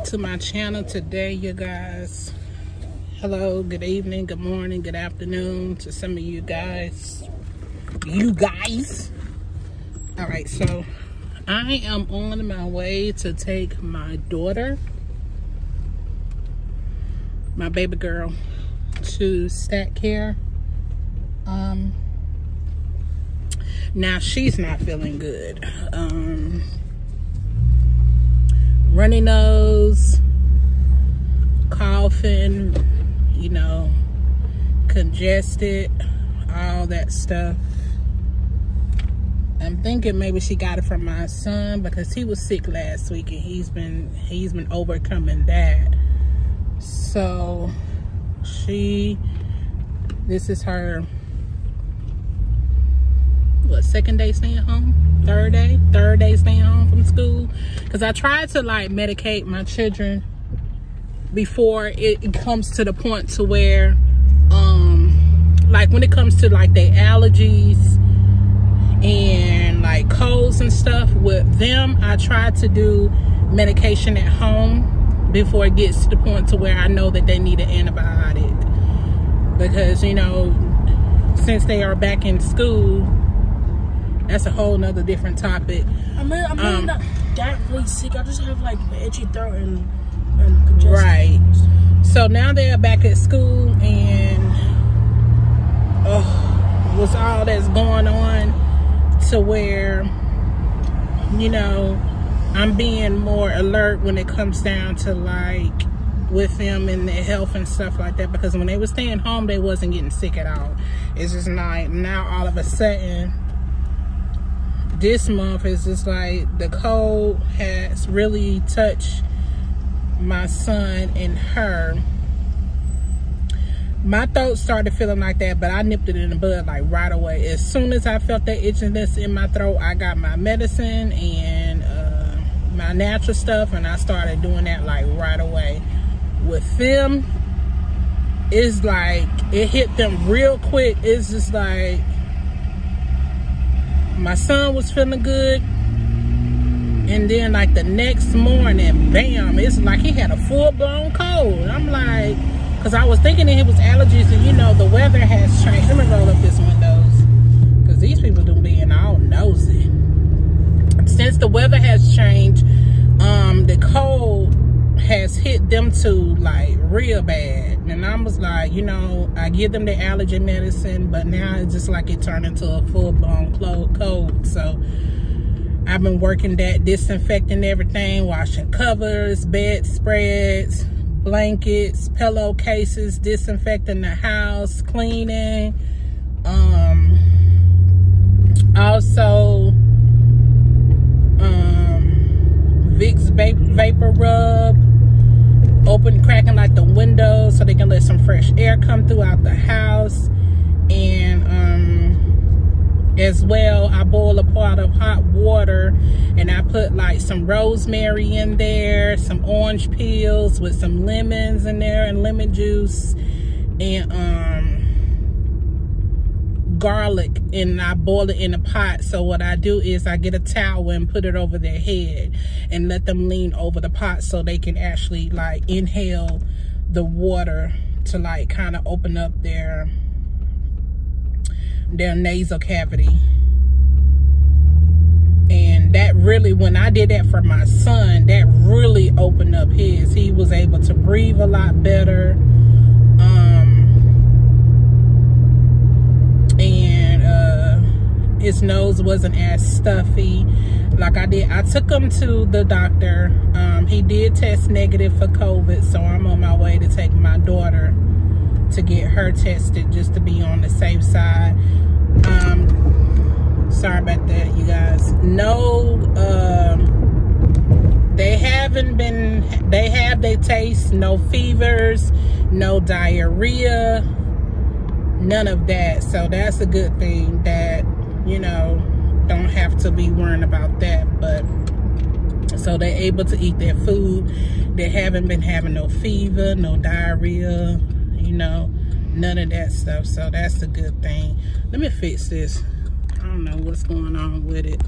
back to my channel today you guys. Hello good evening good morning good afternoon to some of you guys. You guys. All right so I am on my way to take my daughter my baby girl to stat care. Um now she's not feeling good. Um runny nose, coughing, you know, congested, all that stuff. I'm thinking maybe she got it from my son because he was sick last week and he's been he's been overcoming that. So she this is her what second day staying home third day third day staying home from school. Because i tried to like medicate my children before it, it comes to the point to where um like when it comes to like their allergies and like colds and stuff with them i try to do medication at home before it gets to the point to where i know that they need an antibiotic. Because you know since they are back in school that's a whole nother different topic. I mean, I'm really um, not that really sick. I just have like an itchy throat and, and congestion. Right. So now they're back at school and oh, was all that's going on to where, you know, I'm being more alert when it comes down to like with them and their health and stuff like that because when they were staying home they wasn't getting sick at all it's just like now all of a sudden this month is just like the cold has really touched my son and her. My throat started feeling like that but i nipped it in the bud like right away. As soon as i felt that itchiness in my throat i got my medicine and uh, my natural stuff and i started doing that like right away. With them it's like it hit them real quick. It's just like my son was feeling good. And then like the next morning bam it's like he had a full-blown cold. I'm like because i was thinking that it was allergies and you know the weather has changed. Let me roll up this windows because these people do being all nosy. Since the weather has changed um the cold has hit them too like real bad. And i was like you know i give them the allergy medicine but now it's just like it turned into a full-blown cold. So i've been working that disinfecting everything washing covers bedspreads blankets pillowcases disinfecting the house cleaning um also um vicks vapor rub open cracking like the windows so they can let some fresh air come throughout the house. And um as well i boil a pot of hot water and i put like some rosemary in there some orange peels with some lemons in there and lemon juice. And um garlic and I boil it in a pot. So what I do is I get a towel and put it over their head and let them lean over the pot so they can actually like inhale the water to like kind of open up their their nasal cavity. And that really, when I did that for my son, that really opened up his. He was able to breathe a lot better. His nose wasn't as stuffy like I did. I took him to the doctor. Um, he did test negative for COVID, so I'm on my way to take my daughter to get her tested just to be on the safe side. Um, sorry about that, you guys. No, um, they haven't been, they have their taste, no fevers, no diarrhea, none of that. So that's a good thing that you know, don't have to be worrying about that. But so they're able to eat their food. They haven't been having no fever, no diarrhea, you know, none of that stuff. So that's a good thing. Let me fix this. I don't know what's going on with it.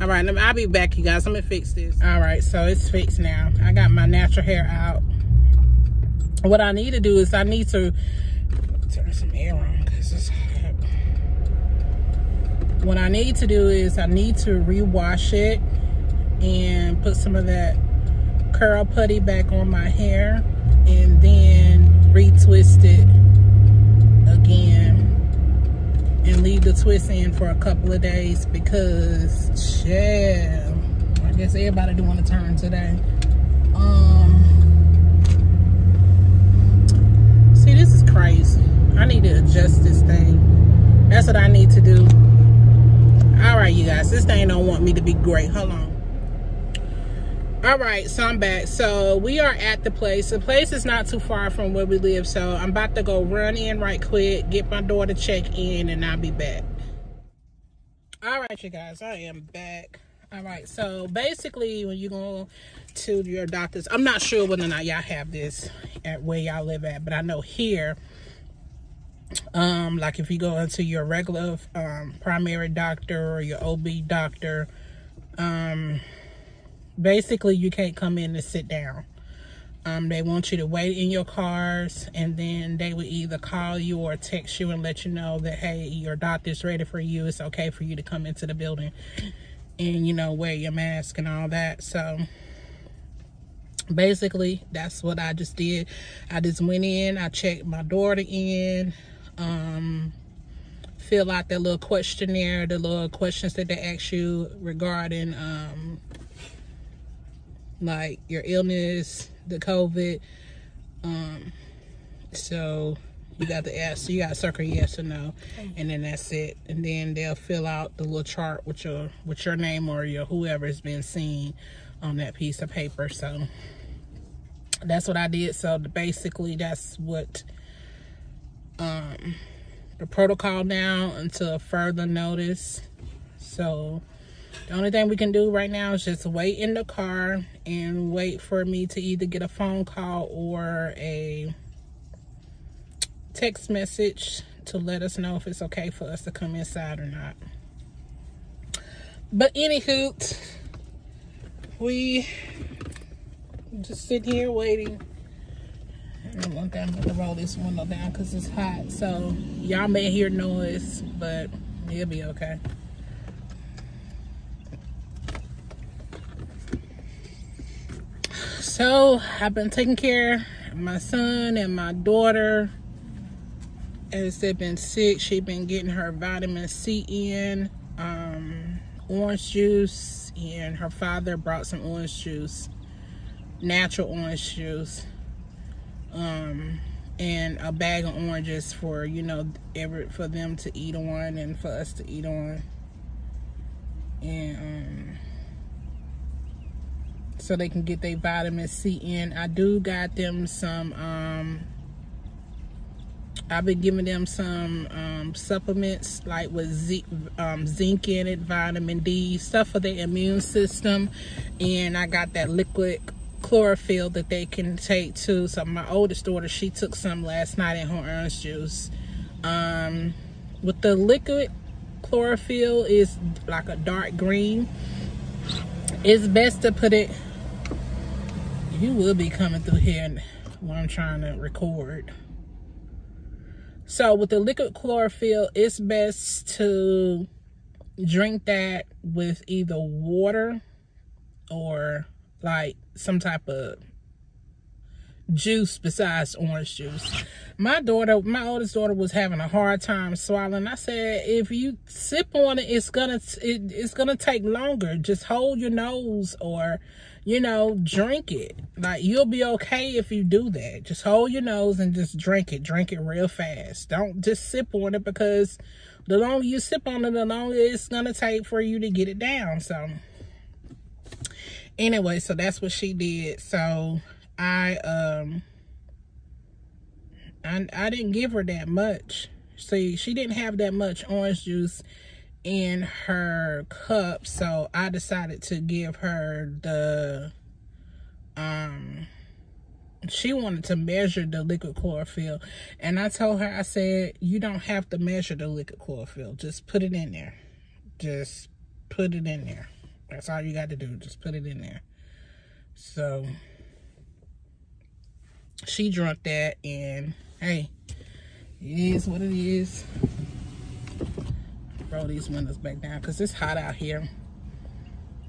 All right, me, I'll be back, you guys. Let me fix this. All right, so it's fixed now. I got my natural hair out. What I need to do is I need to turn some air on because it's. What I need to do is I need to rewash it and put some of that curl putty back on my hair and then retwist it again and leave the twist in for a couple of days because yeah I guess everybody doing a turn today. Um see this is crazy. I need to adjust this thing. That's what I need to do all right you guys this thing don't want me to be great. Hold on. All right so i'm back. So we are at the place. The place is not too far from where we live so i'm about to go run in right quick get my daughter check in and i'll be back. All right you guys i am back. All right so basically when you go to your doctors i'm not sure whether or not y'all have this at where y'all live at but i know here um like if you go into your regular um primary doctor or your ob doctor um basically you can't come in and sit down. Um, they want you to wait in your cars and then they will either call you or text you and let you know that hey your doctor's ready for you. It's okay for you to come into the building and you know wear your mask and all that. So basically that's what i just did. I just went in i checked my daughter in um fill out that little questionnaire the little questions that they ask you regarding um like your illness, the COVID. Um, so you got to ask, you got to circle yes or no, and then that's it. And then they'll fill out the little chart with your with your name or your whoever's been seen on that piece of paper. So that's what I did. So basically, that's what um the protocol now until further notice. So the only thing we can do right now is just wait in the car and wait for me to either get a phone call or a text message to let us know if it's okay for us to come inside or not. But anywho, we just sit here waiting. One thing I'm to roll this window down because it's hot. So y'all may hear noise, but it'll be okay. so I've been taking care of my son and my daughter as they've been sick. She's been getting her vitamin C in, um, orange juice, and her father brought some orange juice, natural orange juice, um, and a bag of oranges for, you know, every, for them to eat on and for us to eat on. And, um, so they can get their vitamin C in. I do got them some, um, I've been giving them some um, supplements like with um, zinc in it, vitamin D, stuff for their immune system. And I got that liquid chlorophyll that they can take too. So my oldest daughter, she took some last night in her orange juice. Um, with the liquid chlorophyll is like a dark green. It's best to put it you will be coming through here when I'm trying to record. So with the liquid chlorophyll, it's best to drink that with either water or like some type of juice besides orange juice. My daughter, my oldest daughter was having a hard time swallowing. I said, if you sip on it, it's gonna, it, it's gonna take longer. Just hold your nose or you know, drink it. Like, you'll be okay if you do that. Just hold your nose and just drink it. Drink it real fast. Don't just sip on it because the longer you sip on it, the longer it's to take for you to get it down. So, anyway, so that's what she did. So, I, um, I, I didn't give her that much. See, she didn't have that much orange juice in her cup so i decided to give her the um she wanted to measure the liquid chlorophyll and i told her i said you don't have to measure the liquid chlorophyll just put it in there just put it in there That's all you got to do. Just put it in there. So she drunk that and hey, it is what it is. Roll these windows back down because it's hot out here.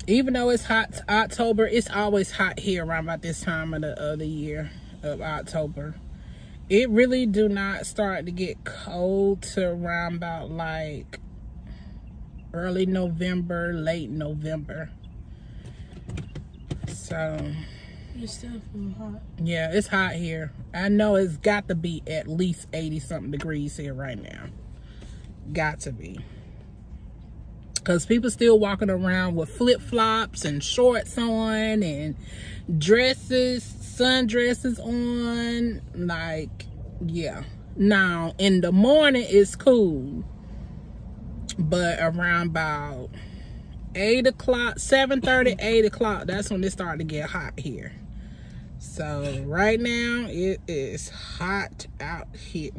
Even though it's hot October, it's always hot here around about this time of the, of the year of October. It really do not start to get cold to around about like early November, late November. So it's still hot. Yeah, it's hot here. I know it's got to be at least 80 something degrees here right now. Got to be. Because people still walking around with flip-flops and shorts on and dresses, sundresses on. Like, yeah. Now, in the morning, it's cool. But around about 8 o'clock, 7.30, 8 o'clock, that's when it started to get hot here. So right now it is hot out here.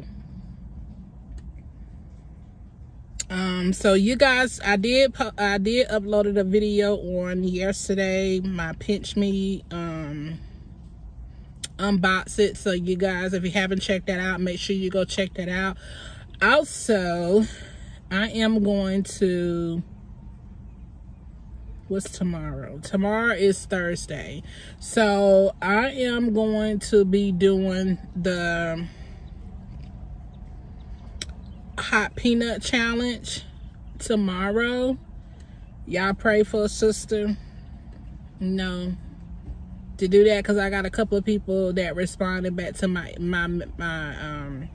Um, so you guys, I did I did uploaded a video on yesterday. My pinch me um unbox it. So you guys, if you haven't checked that out, make sure you go check that out. Also, I am going to what's tomorrow? Tomorrow is thursday. So i am going to be doing the hot peanut challenge tomorrow. Y'all pray for a sister? No. To do that because i got a couple of people that responded back to my my my um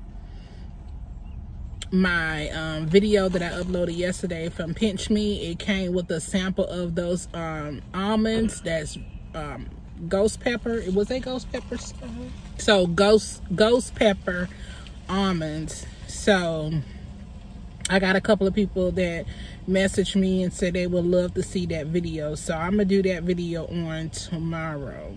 my um, video that I uploaded yesterday from Pinch Me. It came with a sample of those um, almonds. That's um, ghost pepper. It was a ghost peppers. So ghost ghost pepper almonds. So I got a couple of people that messaged me and said they would love to see that video. So I'm gonna do that video on tomorrow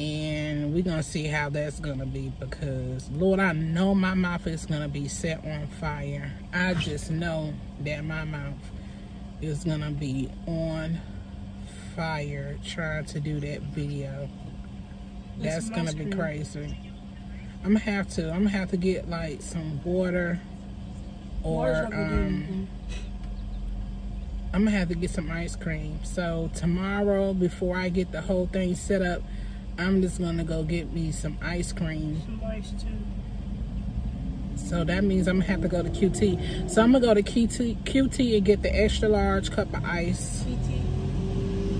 and we're gonna see how that's gonna be because lord i know my mouth is gonna be set on fire. I just know that my mouth is gonna be on fire trying to do that video. That's gonna be crazy. I'm gonna have to i'm gonna have to get like some water or um i'm gonna have to get some ice cream. So tomorrow before i get the whole thing set up I'm just gonna go get me some ice cream. Some ice too. So that means I'm gonna have to go to QT. So I'm gonna go to QT, QT and get the extra large cup of ice. QT.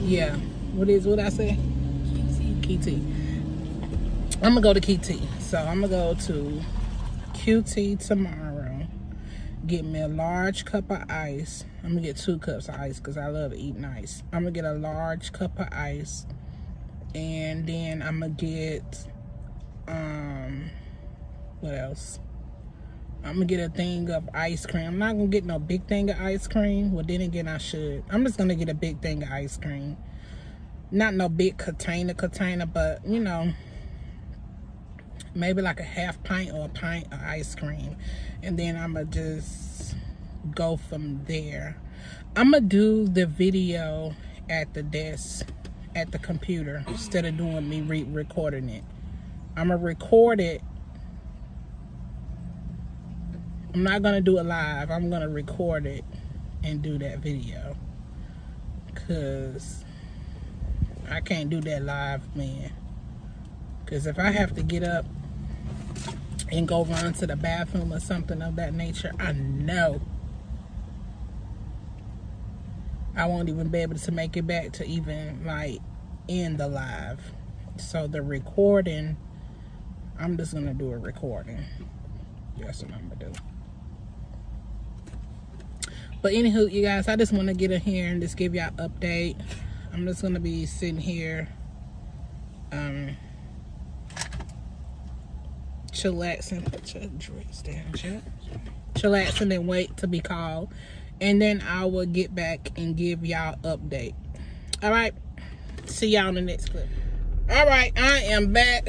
Yeah. What is what I say? QT. QT. I'm gonna go to QT. So I'm gonna go to QT tomorrow. Get me a large cup of ice. I'm gonna get two cups of ice because I love eating ice. I'm gonna get a large cup of ice and then I'm gonna get um what else? I'm gonna get a thing of ice cream. I'm not gonna get no big thing of ice cream. Well then again I should. I'm just gonna get a big thing of ice cream. Not no big container container but you know maybe like a half pint or a pint of ice cream. And then I'm gonna just go from there. I'm gonna do the video at the desk at the computer instead of doing me re recording it. I'm going to record it. I'm not going to do it live. I'm going to record it and do that video. Because I can't do that live, man. Because if I have to get up and go run to the bathroom or something of that nature, I know I won't even be able to make it back to even like end the live. So the recording, I'm just gonna do a recording. That's what I'm gonna do. But anywho, you guys, I just want to get in here and just give y'all update. I'm just gonna be sitting here, um, chillaxing. Put your dress down. Chillaxing and wait to be called and then I will get back and give y'all update. All right. See y'all in the next clip. All right, I am back.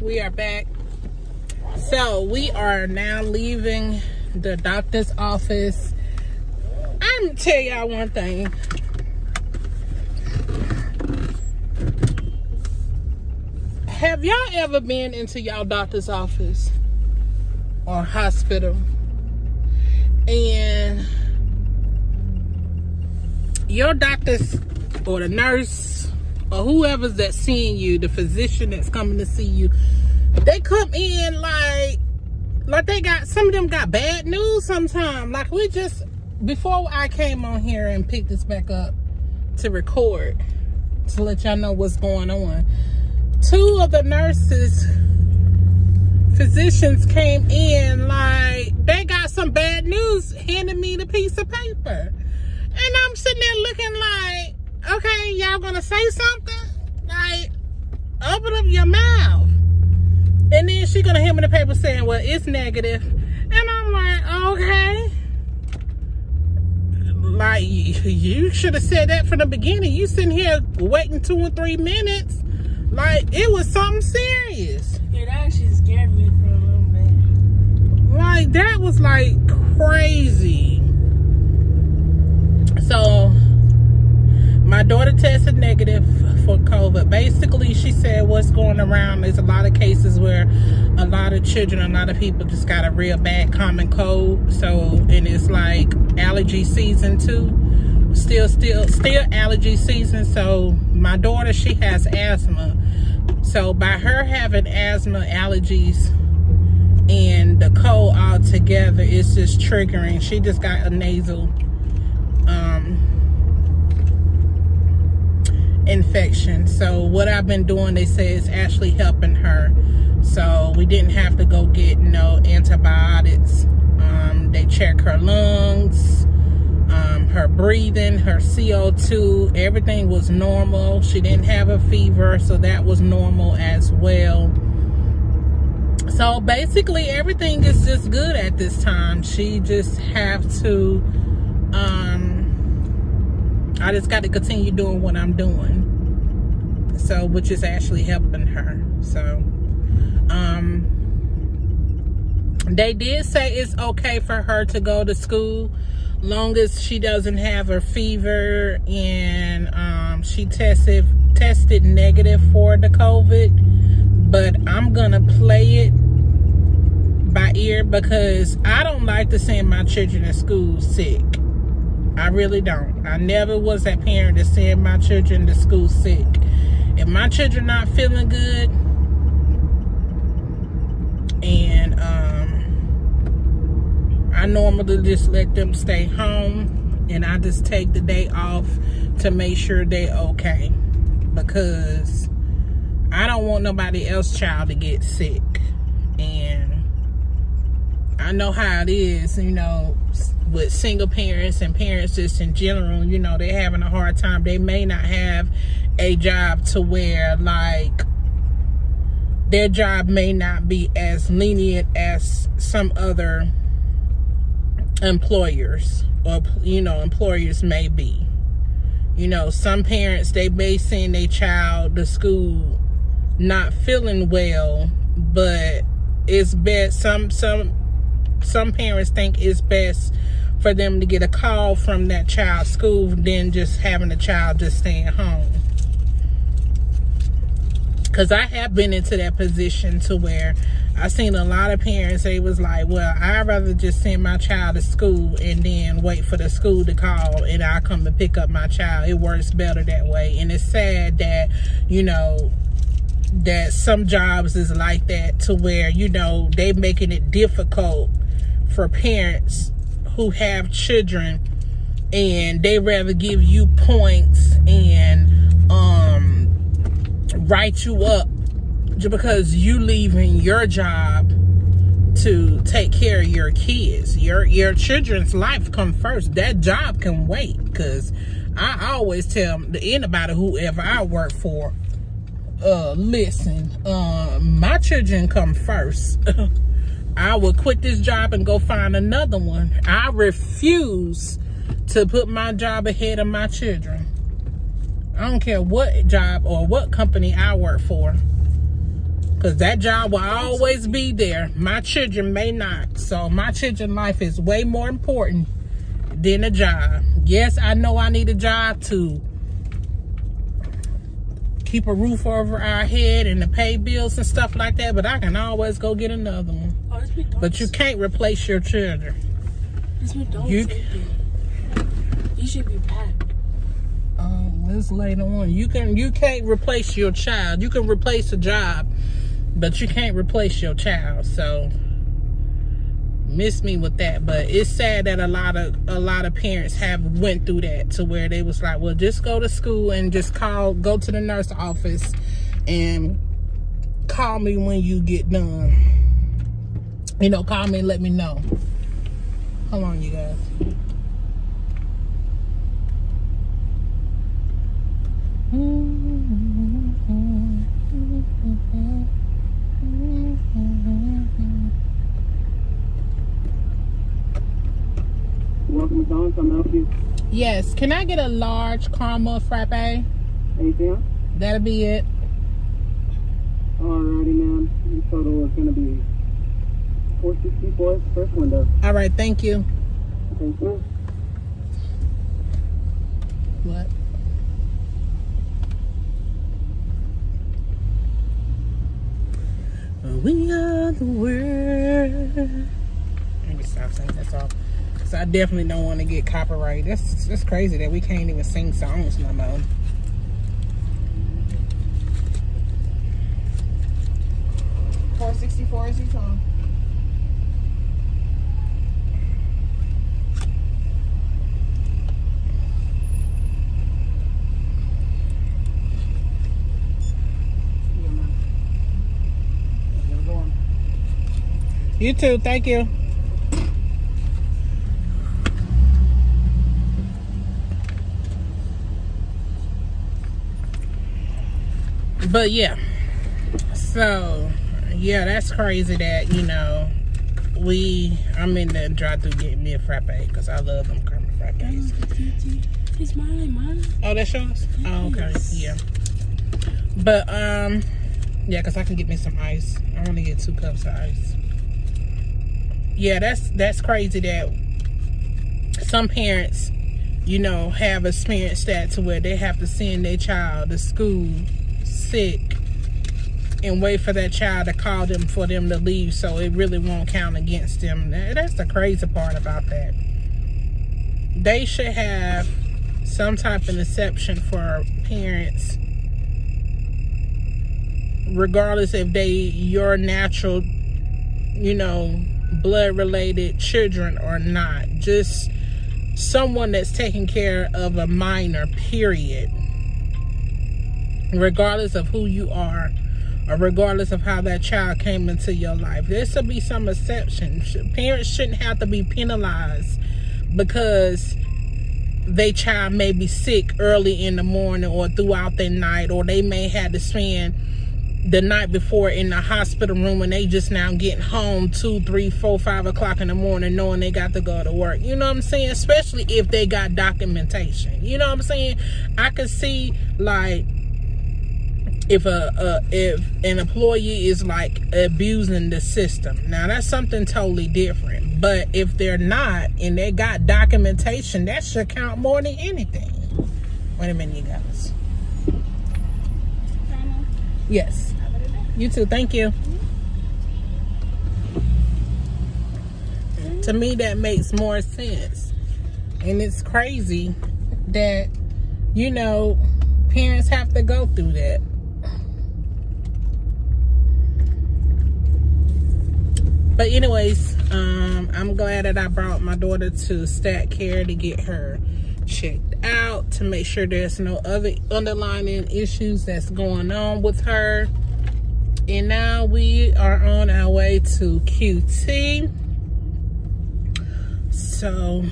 We are back. So we are now leaving the doctor's office. I'm gonna tell y'all one thing. Have y'all ever been into y'all doctor's office or hospital and your doctor's or the nurse or whoever's that's seeing you, the physician that's coming to see you, they come in like like they got some of them got bad news sometimes. Like we just before I came on here and picked this back up to record to let y'all know what's going on. Two of the nurses physicians came in like they got some bad news handing me the piece of paper. And I'm sitting there looking like, okay, y'all gonna say something? Like, open up your mouth. And then she gonna hand me the paper saying, well, it's negative. And I'm like, okay. Like, you should have said that from the beginning. You sitting here waiting two or three minutes. Like, it was something serious. Yeah, that actually scared me for a little bit. Like, that was like crazy. So, my daughter tested negative for COVID. Basically, she said what's going around is a lot of cases where a lot of children, a lot of people just got a real bad common cold. So, and it's like allergy season too. Still, still, still allergy season. So, my daughter, she has asthma. So, by her having asthma, allergies, and the cold all together, it's just triggering. She just got a nasal um, infection. So what I've been doing, they say, is actually helping her. So we didn't have to go get no antibiotics. Um, they check her lungs, um, her breathing, her CO2, everything was normal. She didn't have a fever, so that was normal as well. So basically everything is just good at this time. She just have to um, I just got to continue doing what I'm doing. So, which is actually helping her. So, um, they did say it's okay for her to go to school long as she doesn't have a fever and um, she tested tested negative for the COVID. But I'm gonna play it by ear because I don't like to send my children to school sick. I really don't. I never was that parent to send my children to school sick. If my children not feeling good, and um, I normally just let them stay home, and I just take the day off to make sure they're okay, because I don't want nobody else child to get sick, I know how it is, you know with single parents and parents just in general, you know, they're having a hard time. They may not have a job to where like their job may not be as lenient as some other employers or you know employers may be you know some parents they may send their child to school not feeling well but it's best some some some parents think it's best for them to get a call from that child's school than just having the child just staying home. Because I have been into that position to where I've seen a lot of parents, they was like, well, I'd rather just send my child to school and then wait for the school to call and I'll come and pick up my child. It works better that way. And it's sad that, you know, that some jobs is like that to where, you know, they making it difficult for parents who have children and they rather give you points and um write you up because you leaving your job to take care of your kids. Your your children's life come first. That job can wait because i always tell anybody whoever i work for uh listen uh my children come first I will quit this job and go find another one. I refuse to put my job ahead of my children. I don't care what job or what company I work for. Because that job will always be there. My children may not. So my children's life is way more important than a job. Yes, I know I need a job to keep a roof over our head and to pay bills and stuff like that, but I can always go get another one. But you can't replace your children. McDonald's. you- You should be packed. Um, this later on. You can you can't replace your child. You can replace a job, but you can't replace your child. So miss me with that. But it's sad that a lot of a lot of parents have went through that to where they was like, well, just go to school and just call, go to the nurse office, and call me when you get done. You know, call me and let me know. Hold on, you guys. Welcome to McDonald's. I'm help you. Yes, can I get a large caramel frappe? Anything? That'll be it. Alrighty, ma'am. Your total is going to be 464 first window. All right, thank you. Thank you. What? Oh, we are the world. Let me stop saying that song. So I definitely don't want to get copyright. That's that's crazy that we can't even sing songs no more. Four sixty-four is your total. Yeah, ma'am. You're going. You too. Thank you. But yeah. So, yeah, that's crazy that, you know, we, I'm in the drive through getting me a frappe because I love them caramel frappes. It's mine, mine. Oh, that's yours? Oh, okay. Yeah. But, um, yeah, because I can get me some ice. I want to get two cups of ice. Yeah, that's that's crazy that some parents, you know, have experienced that to where they have to send their child to school sick and wait for that child to call them for them to leave so it really won't count against them. That's the crazy part about that. They should have some type of exception for parents regardless if they your natural you know blood related children or not. Just someone that's taking care of a minor period. Regardless of who you are or regardless of how that child came into your life. There should be some exceptions. Parents shouldn't have to be penalized because their child may be sick early in the morning or throughout the night or they may have to spend the night before in the hospital room and they just now getting home two, three, four, five o'clock in the morning knowing they got to go to work. You know what I'm saying? Especially if they got documentation. You know what I'm saying? I could see like if a, a if an employee is like abusing the system. Now that's something totally different. But if they're not and they got documentation, that should count more than anything. Wait a minute, you guys. Yes. You too. Thank you. To me, that makes more sense. And it's crazy that, you know, parents have to go through that. But anyways, um, I'm glad that I brought my daughter to Stat Care to get her checked out to make sure there's no other underlying issues that's going on with her. And now we are on our way to QT. So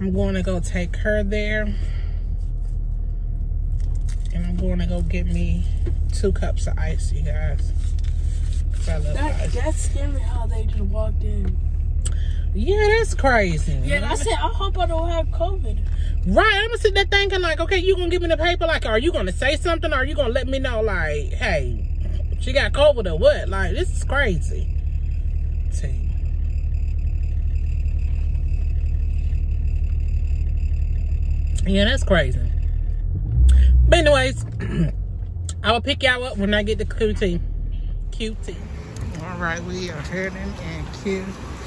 I'm going to go take her there. And I'm going to go get me two cups of ice, you guys. 'Cause I love That ice. that's scary how they just walked in. Yeah, that's crazy. Yeah, I said I hope I don't have COVID. Right, I'm sitting there thinking like, okay, you gonna give me the paper? Like, are you gonna say something? Or are you gonna let me know like, hey, she got COVID or what? Like, this is crazy. See. Yeah, that's crazy. But anyways, I will pick y'all up when I get the QT. QT. All right, we are heading in QT.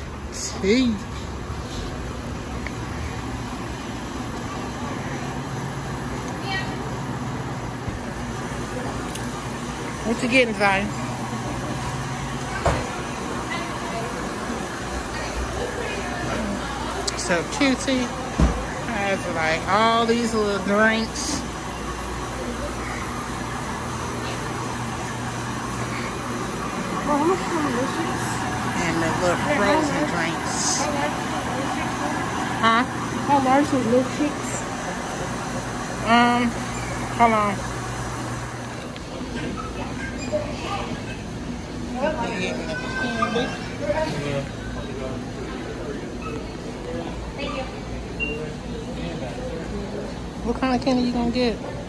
What you getting, Zion? So QT has like all these little drinks. Oh, how much for milkshakes? and the little frozen drinks. Huh? How large are milkshakes? Um, hold on. Getting the candy. Yeah. What kind of candy you gonna get?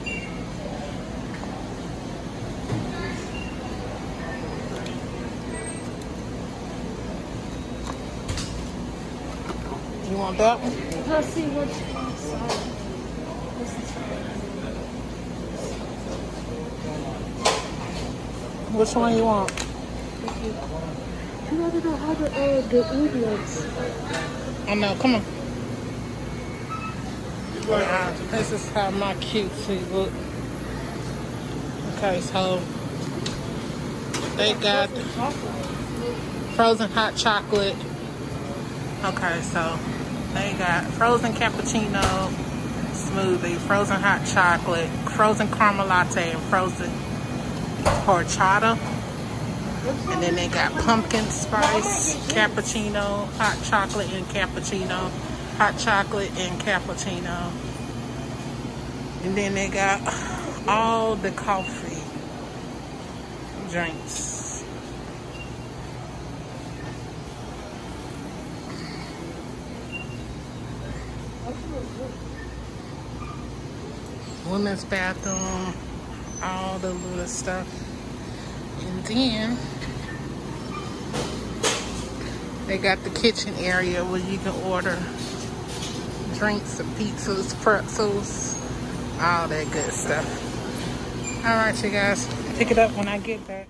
Want that? Let's see inside. Which one you want? You gotta know how to uh, the ingredients. I know, come on. Uh, this is how my cute cutesy look. Okay, so they got frozen hot chocolate. Okay, so they got frozen cappuccino smoothie, frozen hot chocolate, frozen caramel latte, and frozen horchata. And then they got pumpkin spice, cappuccino, hot chocolate and cappuccino, hot chocolate and cappuccino. And then they got all the coffee drinks. Women's bathroom, all the little stuff. And then they got the kitchen area where you can order drinks and pizzas, pretzels, all that good stuff. All right, you guys, pick it up when I get back.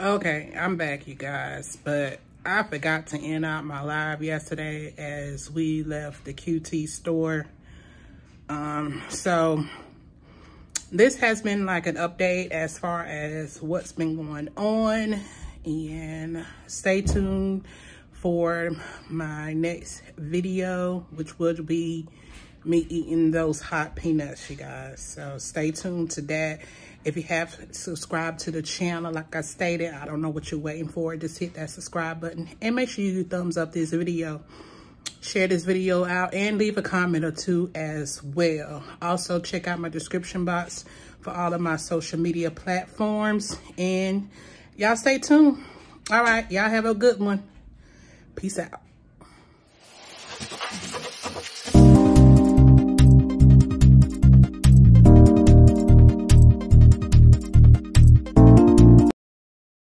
Okay, I'm back, you guys, but I forgot to end out my live yesterday as we left the QT store. Um, so this has been like an update as far as what's been going on. And stay tuned for my next video which will be me eating those hot peanuts you guys. So stay tuned to that. If you have subscribed to the channel like i stated i don't know what you're waiting for just hit that subscribe button. And make sure you thumbs up this video share this video out and leave a comment or two as well. Also, check out my description box for all of my social media platforms. And y'all stay tuned. All right, y'all have a good one. Peace out.